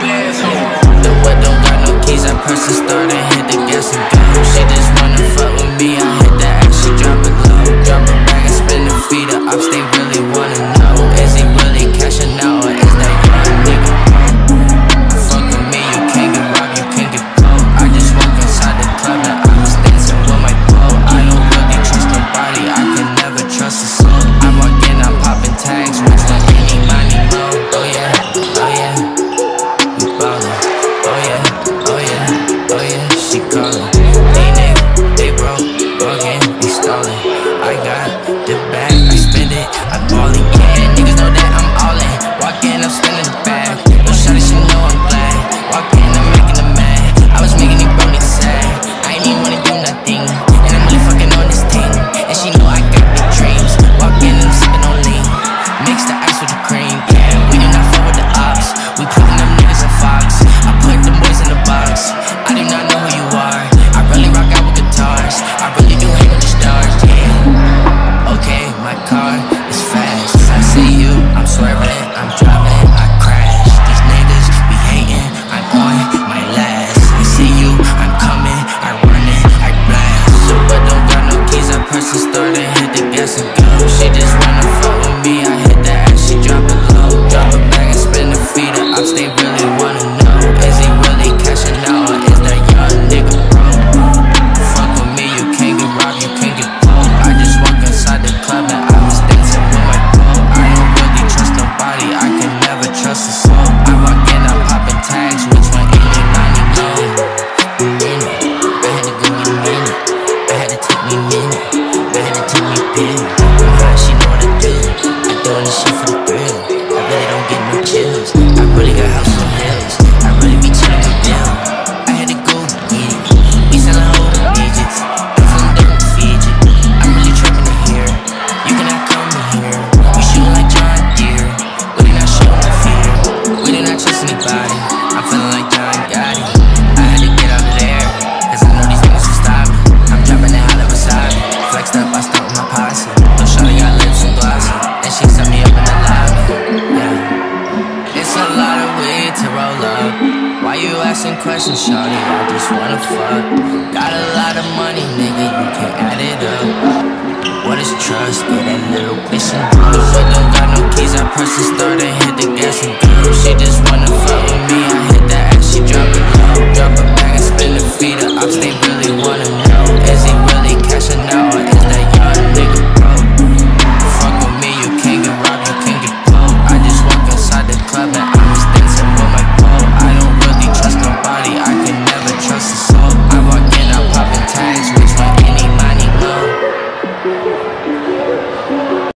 pants on. The what don't got no keys, I press the start and hit the gas and go. She just Dip back. swerving I'm driving I crash. These niggas be hating, I'm on my last. I see you, I'm coming, I run it, I blast. I don't got no keys, I press the start and hit the gas and go I just wanna fuck. Got a lot of money, nigga, you can add it up. What is trust? Get that little bitch do it. She don't got no keys, I press the start and hit the gas and go. She just wanna fuck